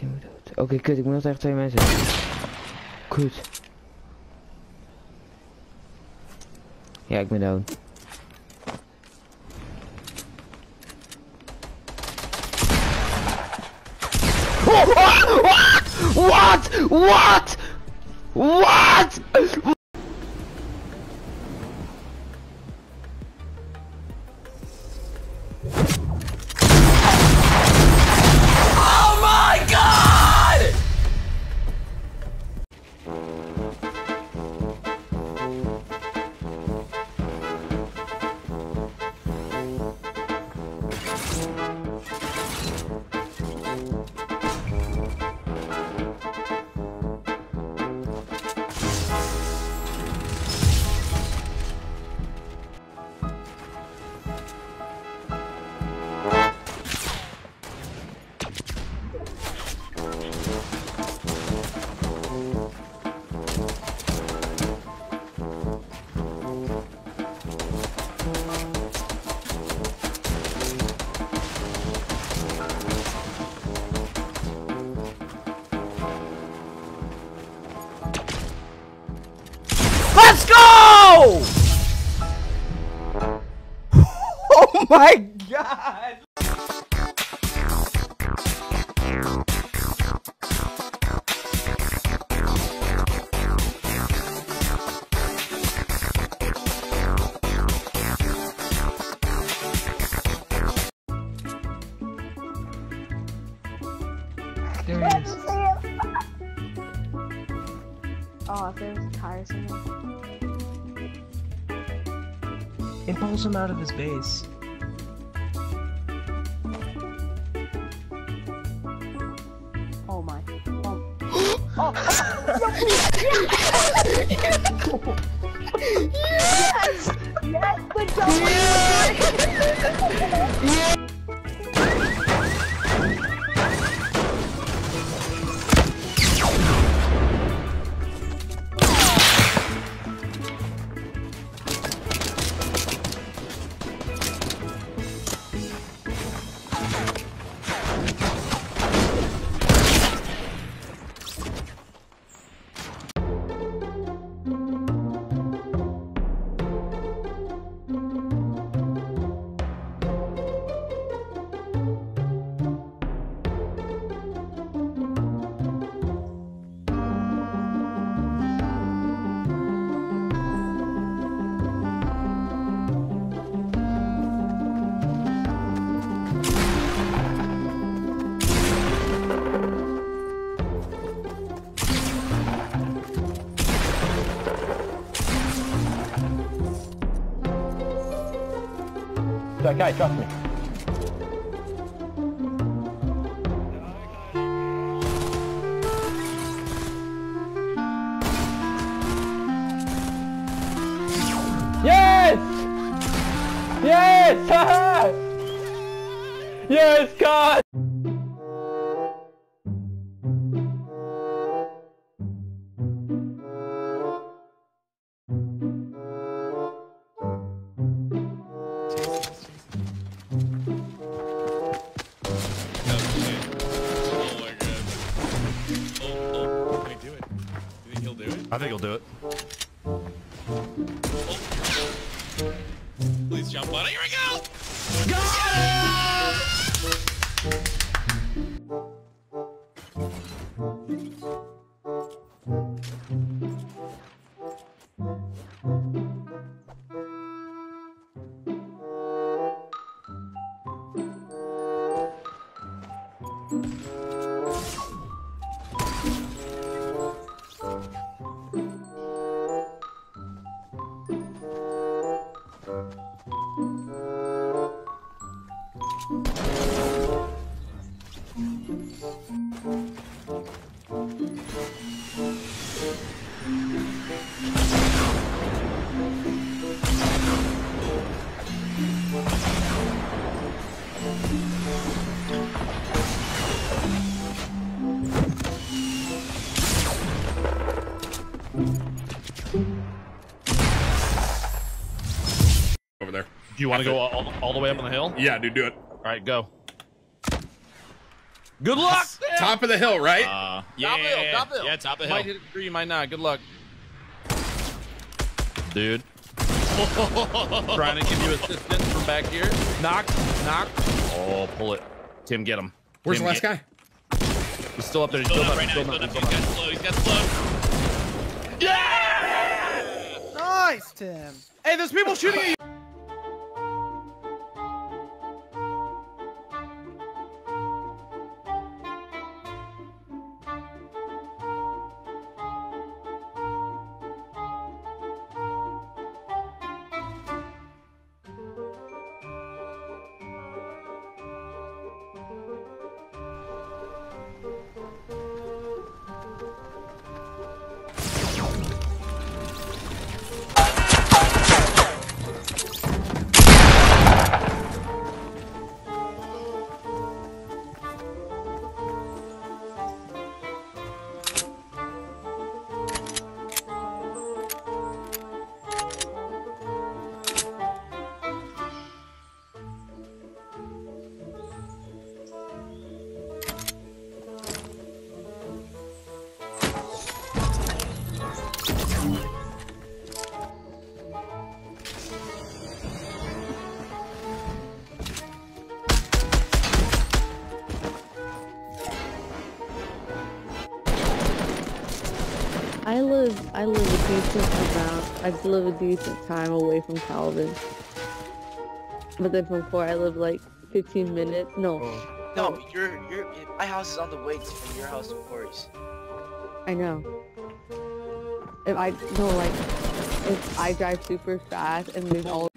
dood. Oké, kut, ik moet nog tegen twee mensen. Kut. Ja, ik ben dood. What? What? What? Oh Let's go! Oh my god! There he is. Oh, there's tiresome. It pulls him out of his base. Oh my. Oh. oh. yes! Yes! Good job! It's okay, trust me. Yes! Yes! Yes, God! Think he'll do it. Do you want to go all, all the way up on the hill? Yeah, dude, do it. All right, go. Good luck. Top of the hill, right? Uh, yeah, Top of the hill, top of the hill. yeah, top of the Might hill, hit a tree, might not. Good luck. dude. Trying to give you assistance from back here. Knock, knock. Oh, pull it, Tim. Get him. Where's Tim, the last guy? He's still up there. He's He's still building up. up right He's now. still He's up. building He's up. still He's up. got slow. He's got slow. Nice, Tim. Hey, there's people shooting at you. I live I live a decent amount. I live a decent time away from Calvin. But then from Core I live like 15 minutes. No, oh. No, your your my house is on the way to from your house to Corey's. I know. If I no like if I drive super fast and there's all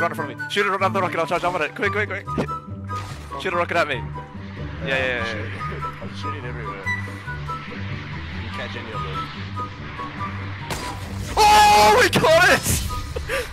He's running from me. Shoot it another rocket, I'll charge up on it. Quick, quick, quick. Shoot a rocket at me. Yeah, yeah, yeah. yeah. I'm shooting everywhere. You catch any of them. Oh, we got it!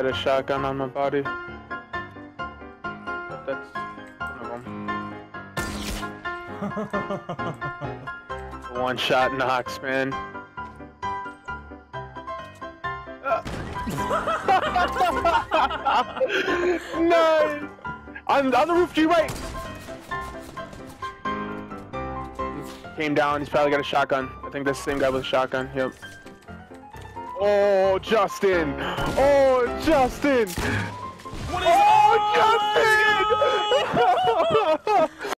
Got a shotgun on my body. That's one of them. One shot knocks, man. nice! On, on the roof, to your! Came down, he's probably got a shotgun. I think that's the same guy with a shotgun, yep. Oh, Justin! Oh, Justin! What is Oh, Justin!